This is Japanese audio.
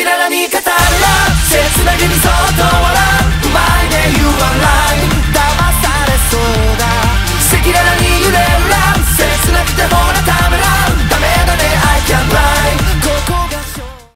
キララに語る。